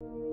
you